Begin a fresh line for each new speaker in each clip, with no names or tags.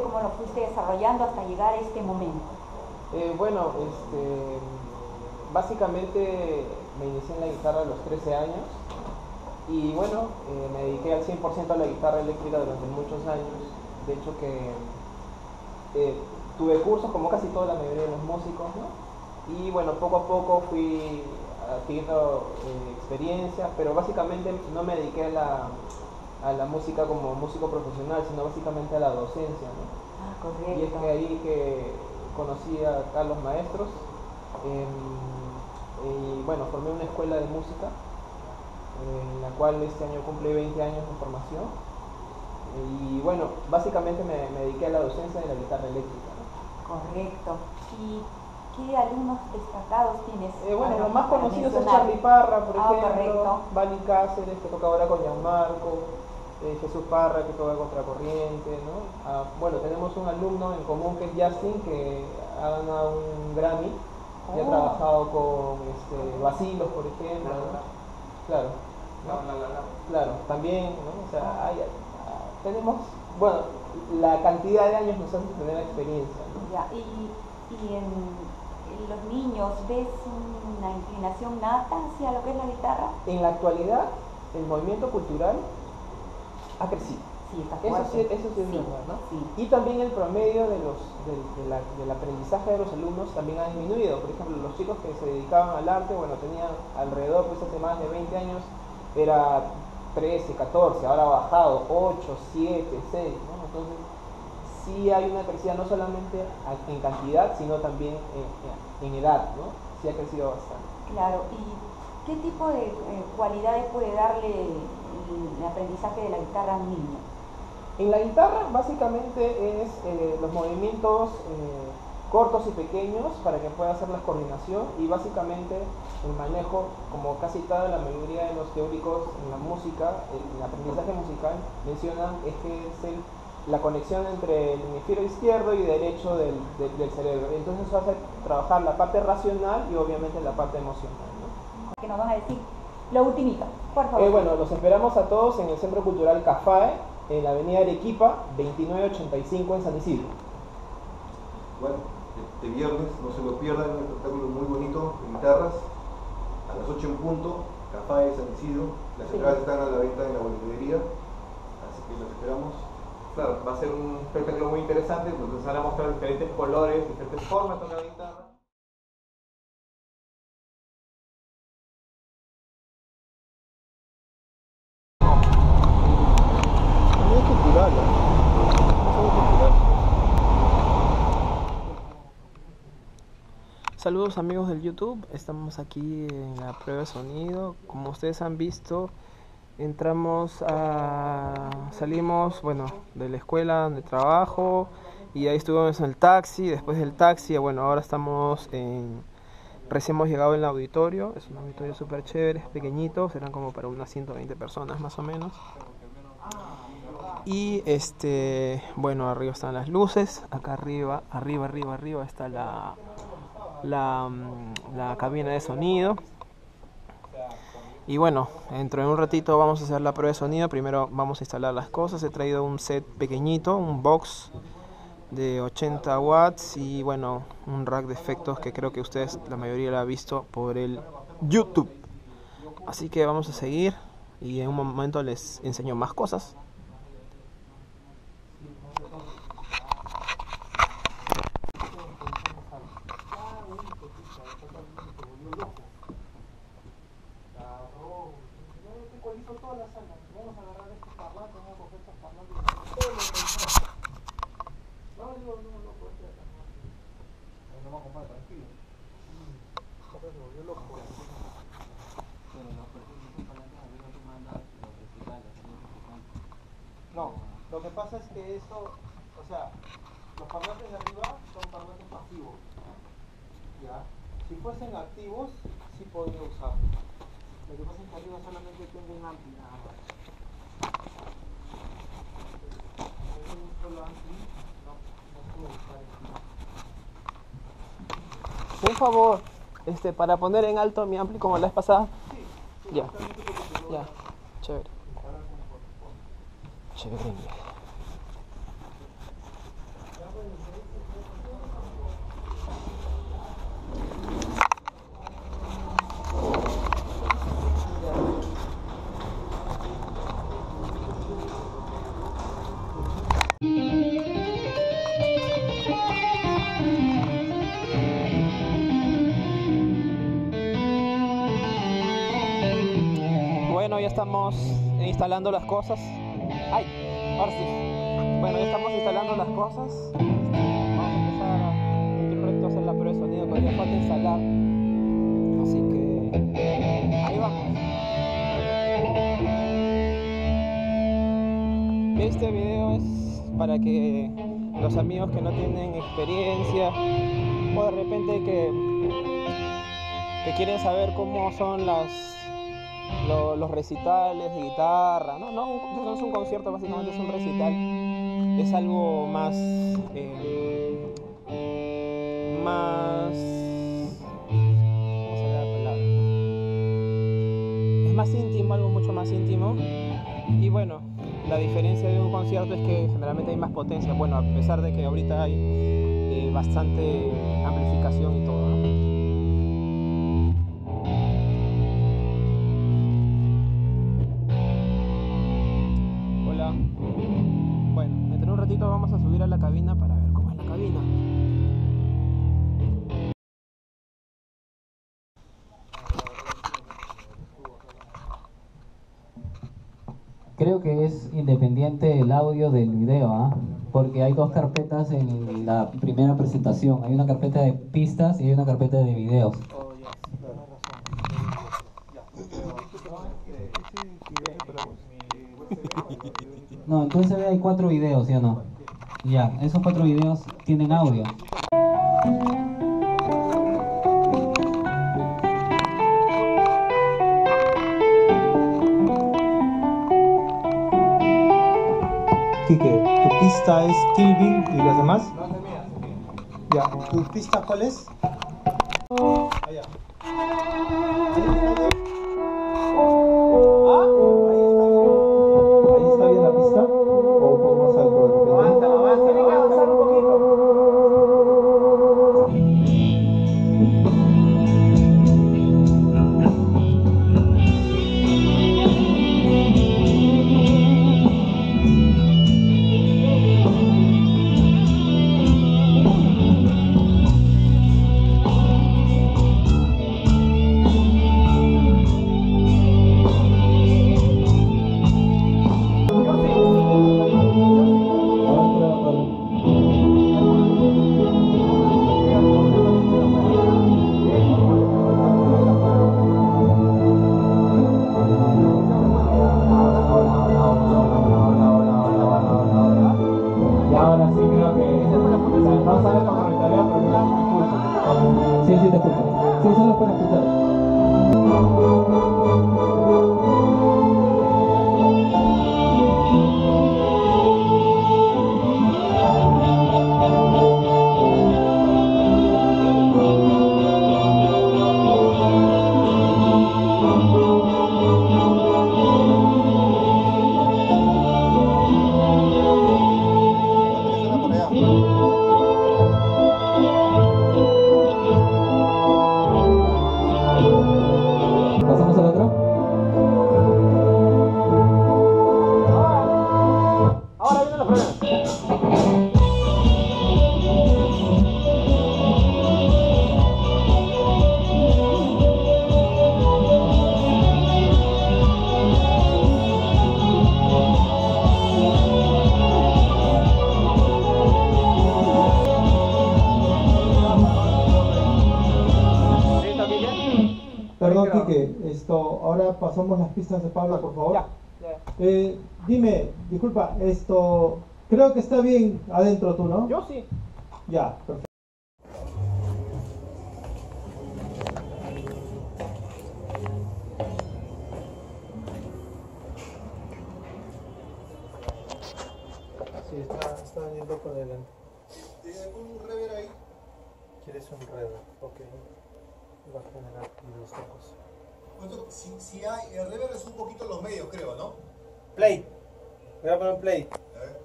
cómo lo fuiste desarrollando hasta llegar a este momento.
Eh, bueno, este, básicamente me inicié en la guitarra a los 13 años y bueno, eh, me dediqué al 100% a la guitarra eléctrica durante muchos años. De hecho que eh, tuve cursos como casi toda la mayoría de los músicos, ¿no? Y bueno, poco a poco fui adquiriendo eh, experiencia, pero básicamente no me dediqué a la, a la música como músico profesional, sino básicamente a la docencia, ¿no?
Ah,
Y es
correcto.
que ahí que conocí a Carlos Maestros em, y bueno, formé una escuela de música en la cual este año cumple 20 años de formación y bueno, básicamente me, me dediqué a la docencia de la guitarra eléctrica. ¿no?
Correcto. ¿Y qué alumnos destacados tienes?
Eh, bueno, los más conocidos es? Charlie Parra, por
Ah,
ejemplo,
correcto.
Bali Cáceres, que toca ahora con Gianmarco, eh, Jesús Parra, que toca Contracorriente, ¿no? Ah, bueno, tenemos un alumno en común que es Justin, que ha ganado un Grammy, y ha
Oh.
trabajado con este, Basilos, por ejemplo, ¿no? Claro, ¿no? Claro, también, ¿no? O sea, hay- tenemos, bueno, la cantidad de años nos hace tener experiencia, ¿no?
Ya, y, y en los niños, ¿ves una inclinación nata hacia lo que es la guitarra?
En la actualidad, el movimiento cultural ha crecido.
Sí, está
Eso sí, eso sí es
Sí,
verdad, ¿no?
sí.
Y también el promedio de los, del, de la- del aprendizaje de los alumnos también ha disminuido. Por ejemplo, los chicos que se dedicaban al arte, bueno, tenían alrededor, pues hace más de 20 años, era 13, 14, ahora ha bajado 8, 7, 6, ¿no? Entonces, sí hay una crecida no solamente en cantidad, sino también en, en edad, ¿no? Sí ha crecido bastante.
Claro, ¿y qué tipo de eh, cualidades puede darle el aprendizaje de la guitarra a un niño?
En la guitarra básicamente es eh, los movimientos eh, cortos y pequeños para que pueda hacer la coordinación y básicamente el manejo, como casi toda la mayoría de los teóricos en la música, el, el aprendizaje musical mencionan es que es la conexión entre el hemisferio izquierdo y derecho del cerebro. Entonces eso hace trabajar la parte racional y obviamente la parte emocional.
Que nos van a decir lo ultimito, por favor.
Eh, bueno, los esperamos a todos en el Centro Cultural CAFAE, en la avenida Arequipa, 2985 en San Isidro.
Bueno, este viernes no se lo pierdan, un espectáculo muy bonito de guitarras. A las 8 en punto, Café San Isidro. Las
Sí.
entradas están a la venta en la boletería. Así que los esperamos.
Claro, va a ser un espectáculo muy interesante porque se van a mostrar diferentes colores, diferentes formas tocar la guitarra.
Saludos amigos del YouTube, estamos aquí en la prueba de sonido. Como ustedes han visto, entramos a. salimos, bueno, de la escuela donde trabajo y ahí estuvimos en el taxi. Después del taxi, bueno, ahora estamos en. recién hemos llegado en el auditorio. Es un auditorio súper chévere, es pequeñito, serán como para unas 120 personas más o menos. Y este, bueno, arriba están las luces, acá arriba, arriba, arriba, arriba está la, la, mm, la cabina de sonido. Y bueno, dentro de un ratito vamos a hacer la prueba de sonido. Primero vamos a instalar las cosas. He traído un set pequeñito, un box de 80 watts y bueno, un rack de efectos que creo que ustedes, la mayoría lo ha visto por el YouTube. Así que vamos a seguir y en un momento les enseño más cosas. Vamos a agarrar este vamos a coger estos No, no lo. No No, lo que pasa es que eso, o sea, los parlantes de arriba son parlantes pasivos. ¿Ya? Si fuesen activos, sí podría usarlos. Lo que pasa es que arriba solamente tengo un ampli nada más. Un solo ampli, no, no puedo usar esto. Un favor, este, para poner en alto mi ampli como la vez pasada. Ya, ya, chévere. Chévere. Estamos instalando las cosas. ¡Ay! Ahora sí. Bueno, ya estamos instalando las cosas. Vamos a empezar a, hacer la prueba de sonido, todavía falta instalar. Así que ahí vamos. Este video es para que los amigos que no tienen experiencia o de repente que quieren saber cómo son las lo- los recitales de guitarra, no, no, un- no es un concierto, básicamente es un recital, es algo más, eh, más, ¿cómo será la palabra? Es más íntimo, algo mucho más íntimo, y bueno, la diferencia de un concierto es que generalmente hay más potencia, bueno, a pesar de que ahorita hay eh, bastante amplificación y todo, ¿no? A la cabina para ver cómo es la cabina.
Creo que es independiente el audio del video, ¿ah? porque hay dos carpetas en la primera presentación. Hay una carpeta de pistas y hay una carpeta de videos. No, entonces hay cuatro videos, ¿sí o no? Ya, esos cuatro videos tienen audio.
Quique, tu pista es Kill Bill y las demás.
No, mía, es mía.
Ya, ¿tu pista cuál es? Allá.
Ahora pasamos
las pistas de Pablo, por favor.
Ya,
Eh, dime, disculpa, esto. Creo que está bien adentro tú, ¿no?
Yo sí.
Ya, perfecto.
Sí, está, está yendo con el...
un rever ahí.
¿Quieres un rever? Ok. Va a generar los
Si, si hay, el rever es un poquito los medios, creo, ¿no?
Play. Voy a poner play.
A ver.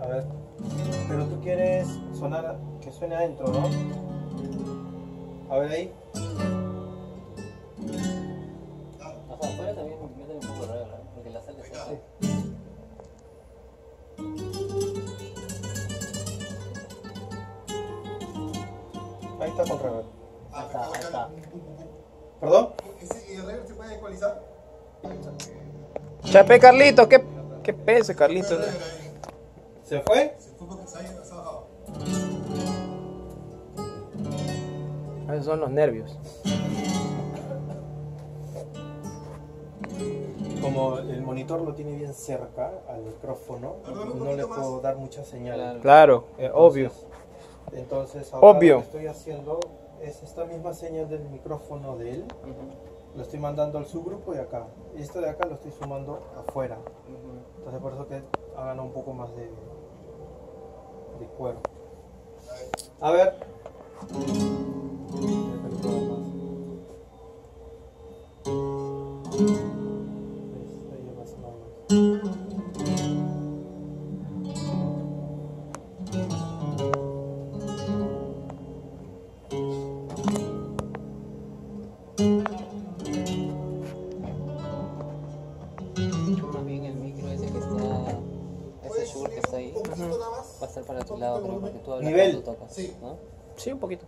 A ver. Pero tú quieres sonar, que suene adentro, ¿no? A ver ahí.
O sea, afuera también métele un poco de reverb, ¿no? porque la sala es esa.
Ahí está con reverb.
Ahí está, ahí está.
¿Perdón?
¿Y el rever se puede ecualizar?
Chape Carlitos, ¿qué, qué pese Carlitos? ¿Se fue?
Se fue porque se ha se ha bajado.
Esos son los nervios. Como el monitor lo tiene bien cerca al micrófono, no le puedo dar mucha señal. Claro, eh, obvio. Entonces, ahora
Obvio.
lo que estoy haciendo es esta misma señal del micrófono de él, lo estoy mandando al subgrupo y acá. Y esto de acá lo estoy sumando afuera. Entonces, por eso que hagan un poco más de, de cuero. A ver. Nivel.
tocas, ¿no?
Sí, un poquito.